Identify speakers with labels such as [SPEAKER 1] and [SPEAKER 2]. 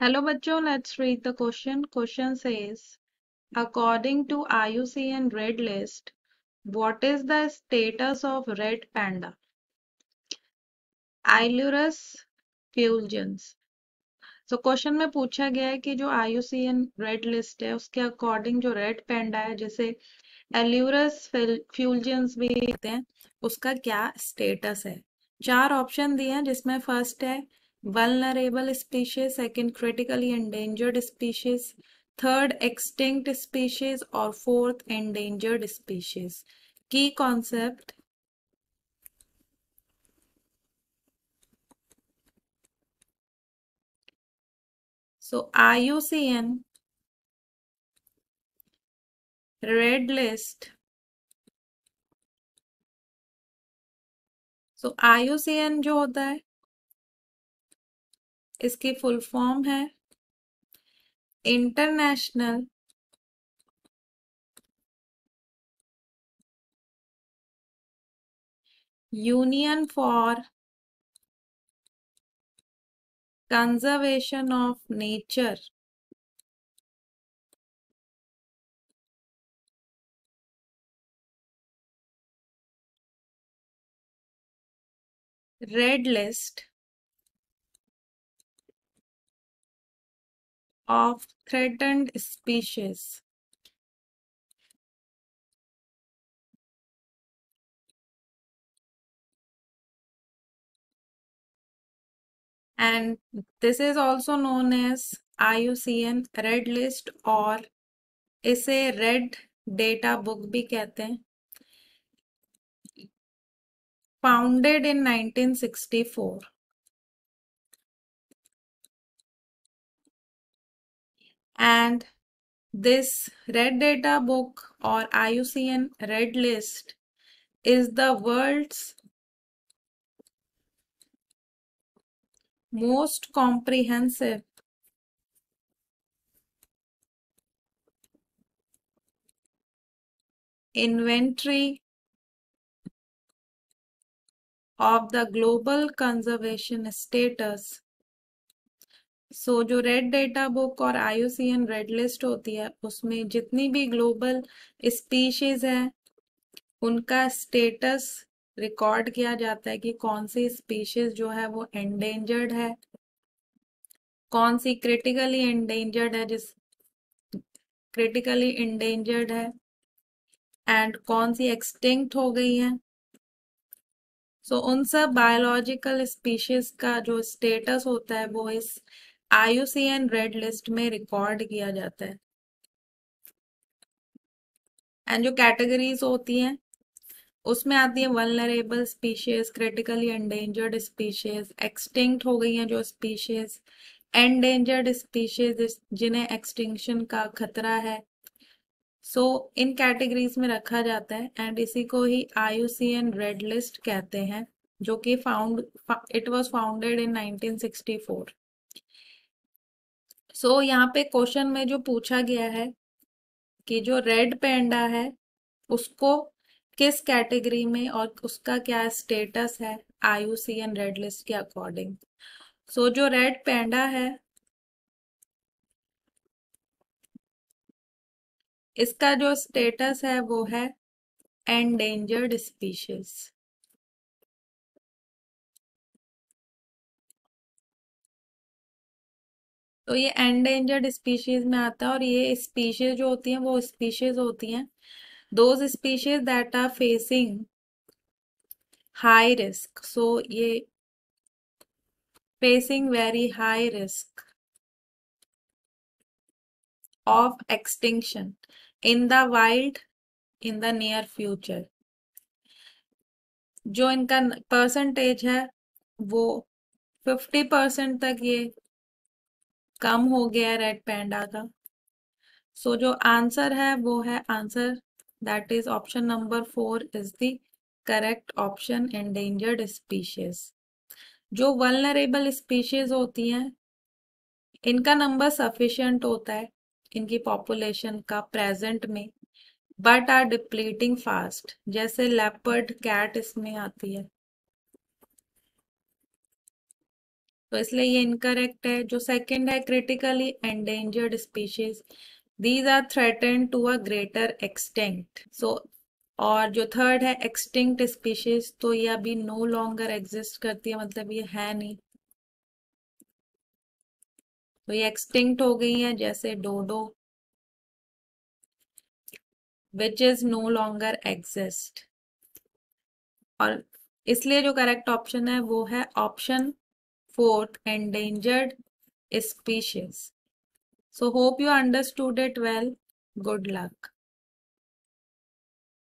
[SPEAKER 1] Hello बच्चों let's read the question question says according to IUCN red list what is the status of red panda Ailurus fulgens so question में पूछा गया है कि जो IUCN red list है, उसके अकॉर्डिंग जो रेड पैंडा है, जैसे एल्यूरस फ्यूजन्स भी कहते हैं, उसका क्या स्टेटस है? चार ऑप्शन दिए हैं, जिसमें फ़र्स्ट है vulnerable species, second critically endangered species, third extinct species or fourth endangered species. Key concept So IUCN red list so IUCN जो होता है इसकी फुल फॉर्म है। International union for conservation of nature red list of threatened species. And this is also known as IUCN Red List or इसे red data book भी कहते हैं founded in 1964 and this red data book or IUCN red list is the world's most comprehensive inventory of the global conservation status so so, जो red data book और IUCN red list होती है उसमें जितनी भी ग्लोबल स्पीशीज है उनका status record किया जाता है कि कौन सी स्पीशीज जो है वो एंडेंजर्ड है। कौन सी क्रिटिकली एंडेंजर्ड है जिस क्रिटिकली एंडेंजर्ड है एंड कौन सी एक्सटिंक्ट हो गई है। सो so, उन सब बायोलॉजिकल स्पीशीज का जो स्टेटस होता है वो इस आईयूसीएन रेड लिस्ट में रिकॉर्ड किया जाता है। एंड जो कैटेगरीज होती हैं उसमें आती है vulnerable species critically endangered species extinct हो गई हैं जो स्पीशीज एंडेंजर्ड स्पीशीज जिन्हें एक्सटिंक्शन का खतरा है। सो so, इन कैटेगरीज में रखा जाता है एंड इसी को ही आईयूसीएन रेड लिस्ट कहते हैं जो कि found it was founded in 1964 so so, यहाँ पे क्वेश्चन में जो पूछा गया है कि जो रेड पेंडा है उसको किस कैटेगरी में और उसका क्या स्टेटस है आईयूसीएन रेड लिस्ट के अकॉर्डिंग सो जो रेड पेंडा है इसका जो स्टेटस है वो है एंडेंजर्ड स्पीशीज तो ये एंडेंजर्ड स्पीशीज में आता है और ये स्पीशीज जो होती हैं, वो स्पीशीज होती हैं। Those species that are facing high risk so ये facing very high risk of extinction in the wild in the near future जो इनका परसेंटेज है, वो फिफ्टी परसेंट तक ये कम हो गया है रेड पैंडा का। सो so, जो आंसर है वो है answer that is option number four is the correct option endangered species जो वलनरेबल स्पीशीज होती हैं इनका नंबर सफिशियंट होता है इनकी पॉपुलेशन का प्रेजेंट में बट आर डिप्लीटिंग फास्ट जैसे लेपर्ड कैट इसमें आती है। तो इसलिए ये इनकरेक्ट है, जो सेकंड है critically endangered species these are threaten to a greater extent so और जो थर्ड है एक्सटिंक्ट स्पीशीज तो ये अभी नो लॉन्गर एग्जिस्ट करती है मतलब ये है नहीं। तो ये एक्सटिंक्ट हो गई है, जैसे dodo which is no longer exist और इसलिए जो करेक्ट ऑप्शन है, वो है option Fourth, endangered species. So hope you understood it well. Good luck.